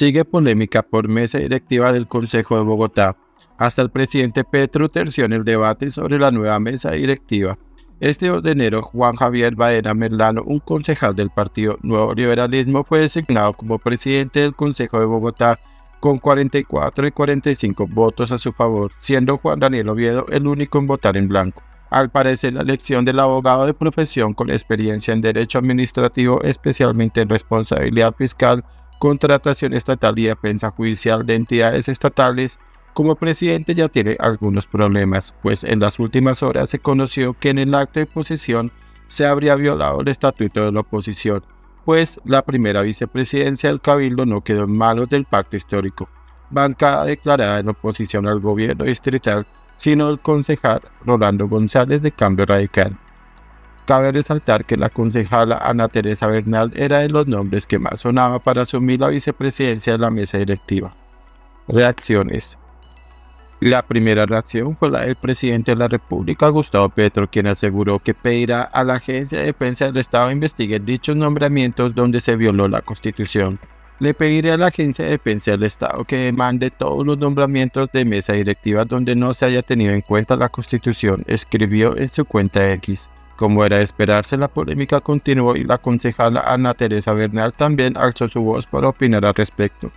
Sigue polémica por mesa directiva del Consejo de Bogotá. Hasta el presidente Petro terció en el debate sobre la nueva mesa directiva. Este 2 de enero, Juan Javier Baena Merlano, un concejal del Partido Nuevo Liberalismo, fue designado como presidente del Consejo de Bogotá con 44 y 45 votos a su favor, siendo Juan Daniel Oviedo el único en votar en blanco. Al parecer, la elección del abogado de profesión con experiencia en derecho administrativo, especialmente en responsabilidad fiscal, contratación estatal y defensa judicial de entidades estatales, como presidente ya tiene algunos problemas, pues en las últimas horas se conoció que en el acto de posesión se habría violado el estatuto de la oposición, pues la primera vicepresidencia del Cabildo no quedó en manos del pacto histórico, bancada declarada en oposición al gobierno distrital, sino el concejal Rolando González de Cambio Radical. Cabe resaltar que la concejala Ana Teresa Bernal era de los nombres que más sonaba para asumir la vicepresidencia de la mesa directiva. Reacciones. La primera reacción fue la del presidente de la República, Gustavo Petro, quien aseguró que pedirá a la Agencia de Defensa del Estado investigue dichos nombramientos donde se violó la Constitución. Le pediré a la Agencia de Defensa del Estado que demande todos los nombramientos de mesa directiva donde no se haya tenido en cuenta la Constitución, escribió en su cuenta X. Como era de esperarse, la polémica continuó y la concejala Ana Teresa Bernal también alzó su voz para opinar al respecto.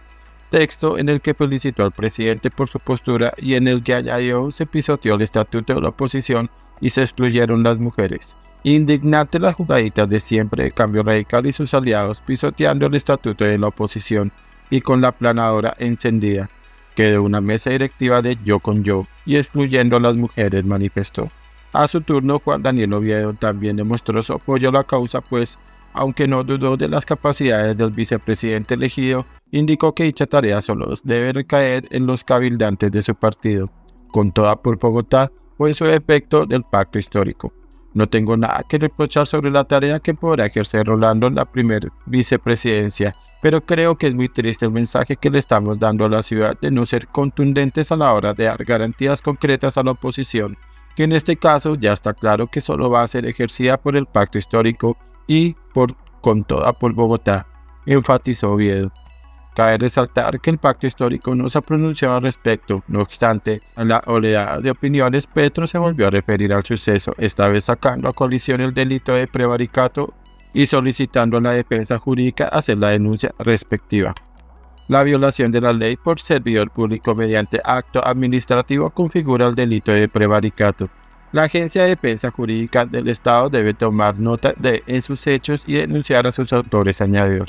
Texto en el que felicitó al presidente por su postura y en el que añadió se pisoteó el estatuto de la oposición y se excluyeron las mujeres. Indignante las jugaditas de siempre de Cambio Radical y sus aliados pisoteando el estatuto de la oposición y con la planadora encendida, que de una mesa directiva de yo con yo y excluyendo a las mujeres manifestó. A su turno, Juan Daniel Oviedo también demostró su apoyo a la causa, pues, aunque no dudó de las capacidades del vicepresidente elegido, indicó que dicha tarea solo debe recaer en los cabildantes de su partido, con toda por Bogotá o en su efecto del pacto histórico. No tengo nada que reprochar sobre la tarea que podrá ejercer Rolando en la primera vicepresidencia, pero creo que es muy triste el mensaje que le estamos dando a la ciudad de no ser contundentes a la hora de dar garantías concretas a la oposición que en este caso ya está claro que solo va a ser ejercida por el pacto histórico y por con toda por Bogotá, enfatizó Oviedo. Cabe resaltar que el pacto histórico no se ha pronunciado al respecto, no obstante, a la oleada de opiniones, Petro se volvió a referir al suceso, esta vez sacando a colisión el delito de prevaricato y solicitando a la defensa jurídica hacer la denuncia respectiva. La violación de la ley por servidor público mediante acto administrativo configura el delito de prevaricato. La Agencia de Defensa Jurídica del Estado debe tomar nota de esos hechos y denunciar a sus autores, añadió.